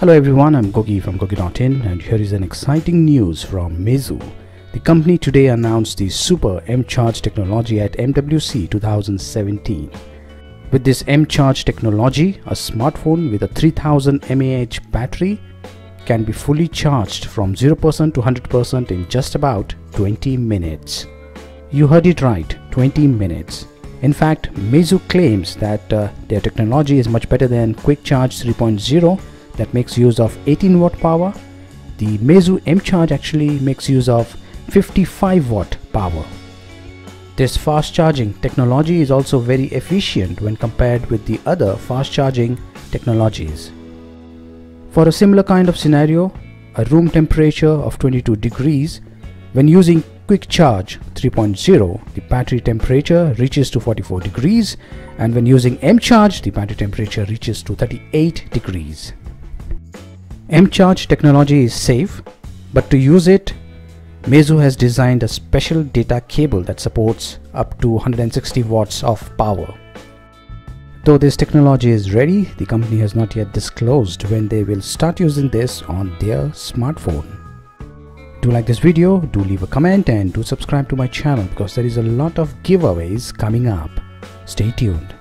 Hello everyone, I'm Gogi from Gogi.in and here is an exciting news from Meizu. The company today announced the Super mCharge technology at MWC 2017. With this mCharge technology, a smartphone with a 3000 mAh battery can be fully charged from 0% to 100% in just about 20 minutes. You heard it right, 20 minutes. In fact, Meizu claims that uh, their technology is much better than Quick Charge 3.0 that makes use of 18 watt power. The Meizu mCharge actually makes use of 55 watt power. This fast charging technology is also very efficient when compared with the other fast charging technologies. For a similar kind of scenario, a room temperature of 22 degrees, when using Quick Charge 3.0, the battery temperature reaches to 44 degrees and when using mCharge, the battery temperature reaches to 38 degrees. mCharge technology is safe, but to use it, Meizu has designed a special data cable that supports up to 160 watts of power. Though this technology is ready, the company has not yet disclosed when they will start using this on their smartphone. Do like this video, do leave a comment and do subscribe to my channel because there is a lot of giveaways coming up. Stay tuned.